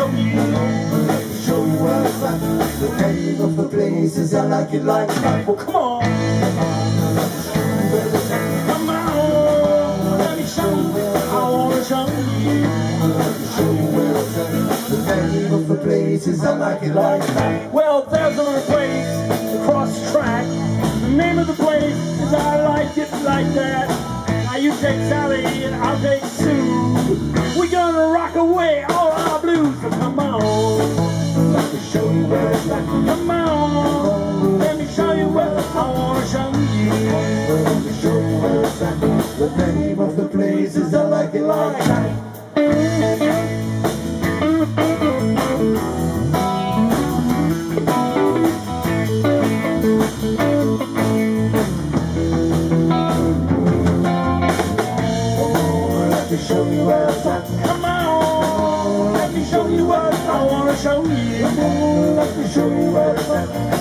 Show you. Show you where it's. The name of the places I like it like that. Well, come on. Come on, let me show. I wanna show you. Show you where it's at. The name of the places I like it like that. Well, there's another place across the track. The name of the place is I Like It Like That. Now you take Sally and I'll take Sue. We're gonna rock away all come on. Let me show you where I wanna show you. Let me show you. The name of the places I like it like that. Show you at.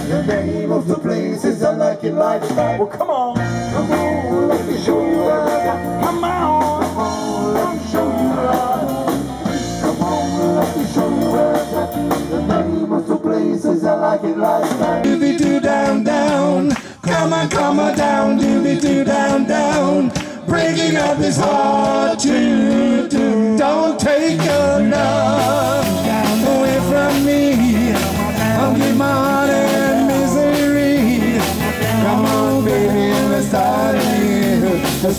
The name of the places I like like that. Well, come on, Come on, let me show you at. come on. Come on, let me show you at. Come on, let me show you where it's at. The name of the places I like like that. Doobie doo down down, come on, come on down, doobie doo down down. Breaking up is hard to do. Don't take your love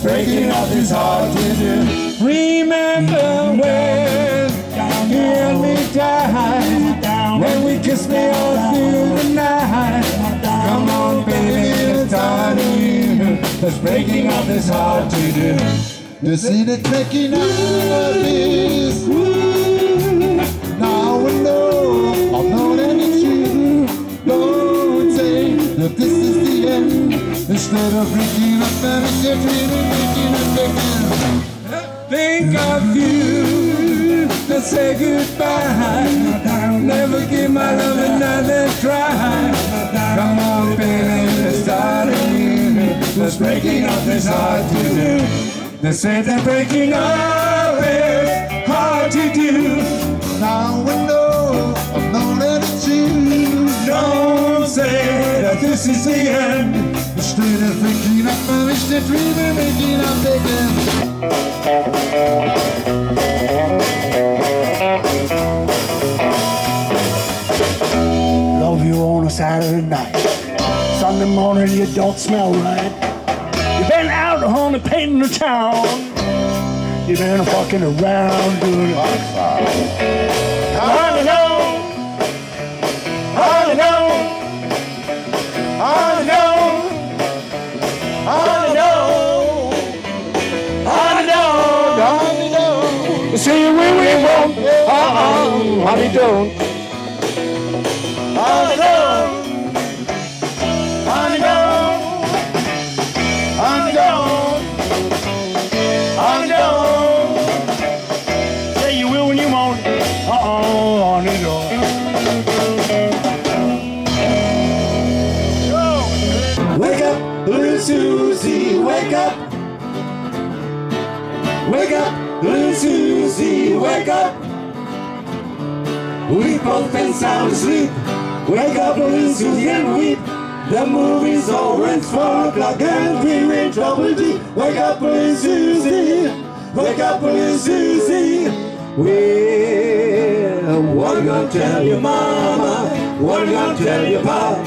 breaking up is hard to do. Remember when you and me died, when we kissed me all through the night. Come on, baby, let's start again. Cause breaking up is hard to do. You see that breaking up is now I know, I know that it's true. Don't say that this is the end. Instead of breaking up and it's your dream and making it again. Think of you to say goodbye. Never give my love another try. Come on, baby, let's start again. Breaking up is hard to do. They say that breaking up is hard to do. Now we know, I know that it's true. Don't say that this is the end. Instead of breaking up, I wish that we were making up again. Love you on a Saturday night. Sunday morning you don't smell right. You've been out on the painting the town. You've been fucking around doing On Honey don't. We both been sound asleep. Wake up, and weep. The movie's over, it's four o'clock, and we're in trouble deep. Wake up, little Susie. Wake up, little Susie. Well, what you gonna tell your mama? What you gonna tell your pop?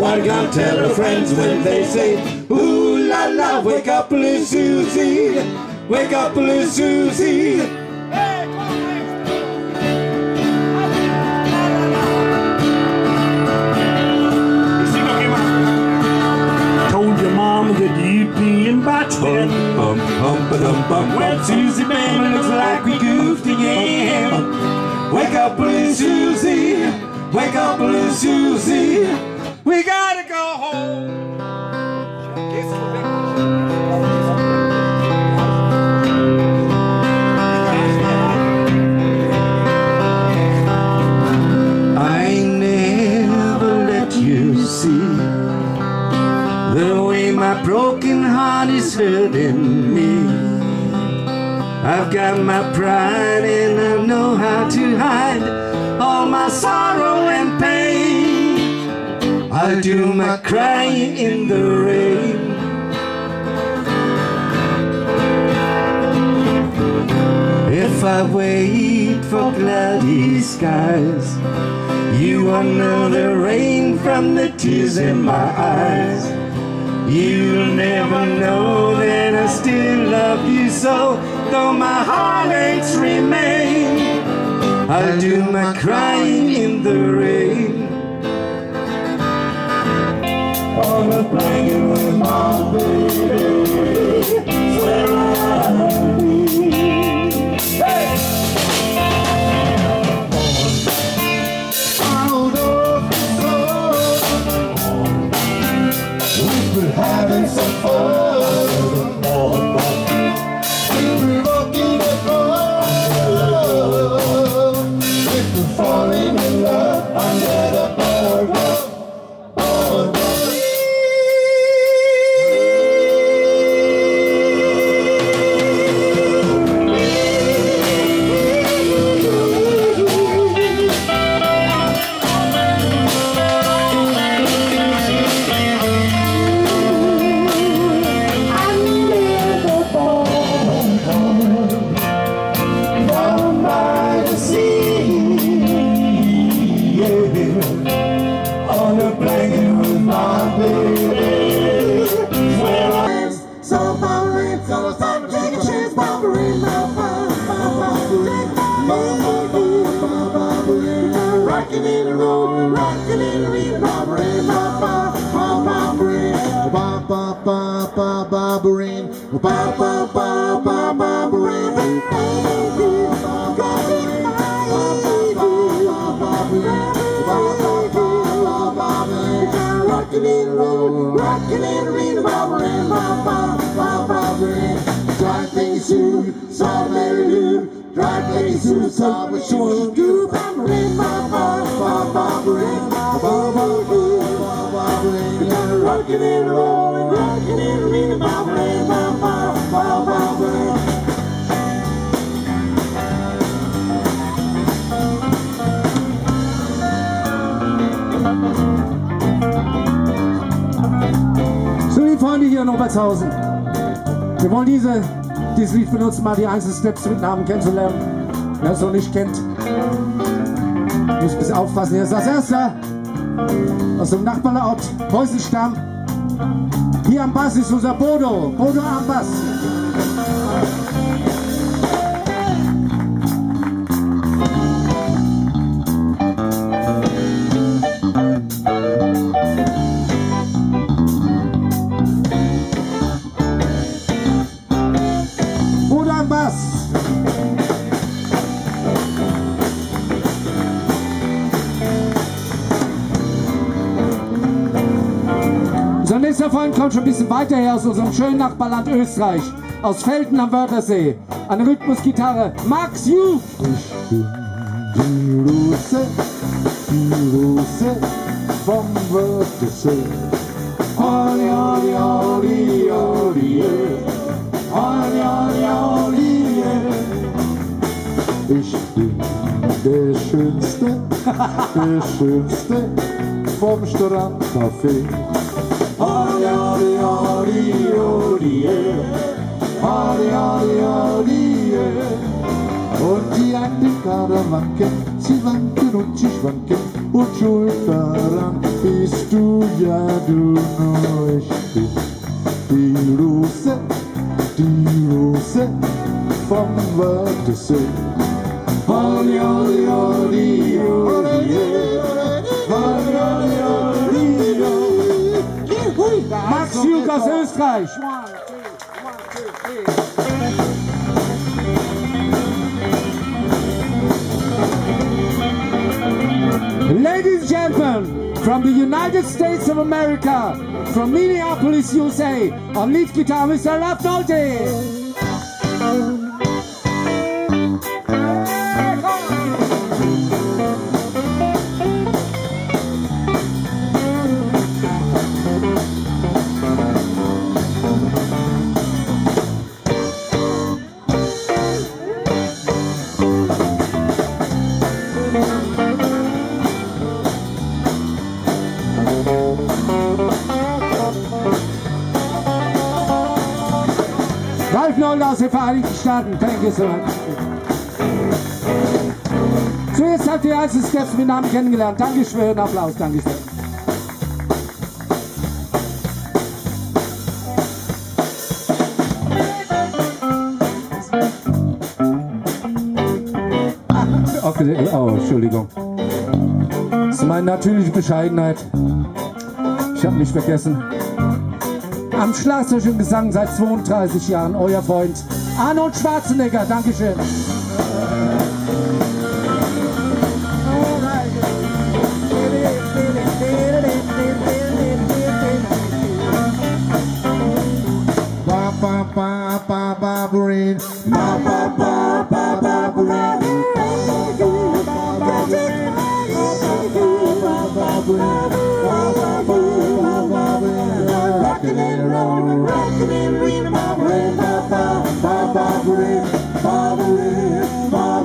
What you gonna tell her friends when they say, Ooh la la, wake up, little Susie, wake up, little Susie. In by ten. Bum, bum, ba-dum, bum, Well. Susie, baby, looks like we goofed again. Wake up, little Susie, wake up, Blue Susie. We gotta my broken heart is hurting me. I've got my pride and I know how to hide all my sorrow and pain. I do my crying in the rain. If I wait for cloudy skies, you won't know the rain from the tears in my eyes. You'll never know that I still love you so, though my heartaches remain. I'll do my crying in the rain. On a blanket with my baby, ba ba Barbara Ann. Ba ba ba ba Barbara Ann. Rocking in the road, rocking in the rain, bothering my Drive things soon, saw Mary Lou. Drive things soon, what she won't do. Bothering my bothering Rocking in the road, rocking in the rain, bothering my So, liebe Freunde hier in Obertshausen. Wir wollen diese, dieses Lied benutzen, mal die Einzelsteps mit Namen kennenzulernen. Wer es noch nicht kennt, muss ein bisschen aufpassen. Hier ist das erste aus dem Nachbarort Häuselstamm. Hier am Bass ist unser Bodo. Bodo am Bass. Unser Freund kommt schon ein bisschen weiter her aus unserem schönen Nachbarland Österreich. Aus Felden am Wörthersee. Eine Rhythmusgitarre. Max Youth. Die Rose, die Rose vom Wörthersee. Oli, oli, oli, oli, oli, oli, oli, Ich bin der Schönste, der Schönste vom Strandcafé. Und die alten Karawanken, sie wanken und sie schwanken und schuld daran bist du ja du nur. Ich bin die Rose, die Rose vom Wörthersee. oli, oli, oli, oli, oli, Ladies and gentlemen, from the United States of America, from Minneapolis, USA, on lead guitar, Mr. Ralph Nolte. Noll aus den Vereinigten Staaten. Thank you so much. Jetzt habt ihr als Steps mit Namen kennengelernt. Dankeschön, Applaus, Dankeschön. Okay, oh, Entschuldigung. Das ist meine natürliche Bescheidenheit. Ich habe mich vergessen. Am Schlagzeug und Gesang seit 32 Jahren, euer Freund Arnold Schwarzenegger. Dankeschön. Ba ba ba ba ba my grave, my grave, my